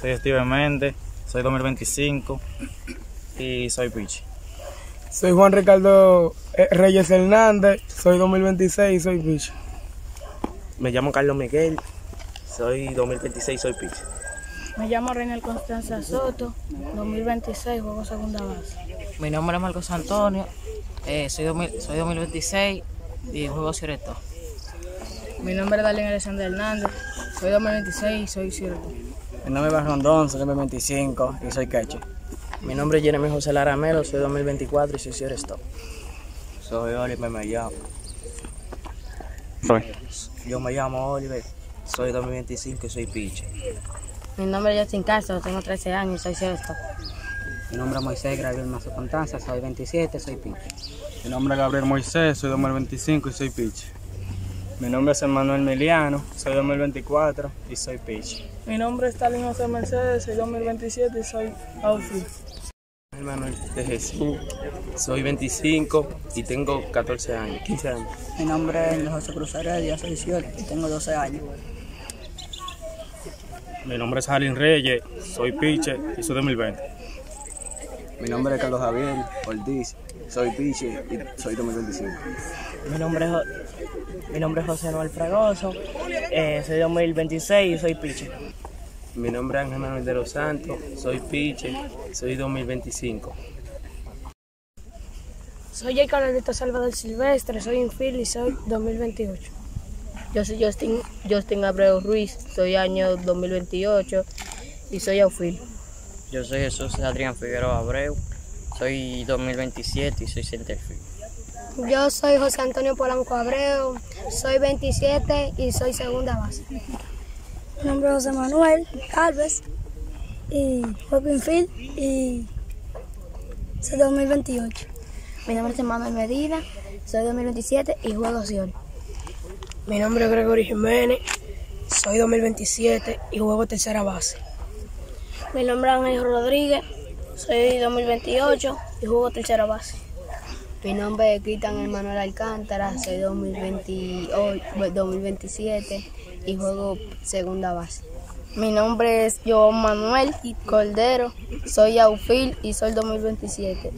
Soy Steven Méndez, soy 2025 y soy pitch. Soy Juan Ricardo eh, Reyes Hernández, soy 2026 y soy pitch. Me llamo Carlos Miguel, soy 2026, soy pitch. Me llamo Reynel Constanza Soto, 2026, juego segunda base. Mi nombre es Marcos Antonio, eh, soy, 2000 soy 2026 y juego cierto. Mi nombre es Darlene Alexander Hernández, soy 2026 y soy cierto. Mi nombre es Rondón, soy 2025 y soy Cache. Mi nombre es Jeremy José Lara Melo, soy 2024 y soy Sierra Stop. Soy Oliver, me llamo. Soy. Yo me llamo Oliver, soy 2025 y soy pitch. Mi nombre es Justin Castro, tengo 13 años y soy cierto. Mi nombre es Moisés Gabriel Mazo Contanza, soy 27, soy pitch. Mi nombre es Gabriel Moisés, soy 2025 y soy pitch. Mi nombre es Emanuel Miliano, soy 2024 y soy pitch. Mi nombre es Stalin José Mercedes, soy 2027 y soy outfield. Manuel de Jesús, soy 25 y tengo 14 años, 15 años. Mi nombre es José Cruz Heredia, soy 18 y tengo 12 años. Mi nombre es Jalín Reyes, soy pitcher y soy 2020. Mi nombre es Carlos Javier Ortiz, soy pitcher y soy 2025. Mi nombre es, mi nombre es José Noel Fragoso, eh, soy 2026 y soy pitcher. Mi nombre es Ángel Manuel de los Santos, soy pitcher, soy 2025. Soy J. Carolito Salvador Silvestre, soy infield y soy 2028. Yo soy Justin, Justin Abreu Ruiz, soy año 2028 y soy outfield. Yo soy Jesús Adrián Figueroa Abreu, soy 2027 y soy centerfield. Yo soy José Antonio Polanco Abreu, soy 27 y soy segunda base. Mi nombre es José Manuel Alves y juego infield y soy 2028. Mi nombre es Manuel Medina, soy 2027 y juego Sion. Mi nombre es Gregory Jiménez, soy 2027 y juego tercera base. Mi nombre es Ángel Rodríguez, soy 2028 y juego tercera base. Mi nombre es Cristian Emanuel Alcántara, soy 2028, 2027 y juego segunda base. Mi nombre es Joan Manuel Cordero, soy outfield y soy 2027.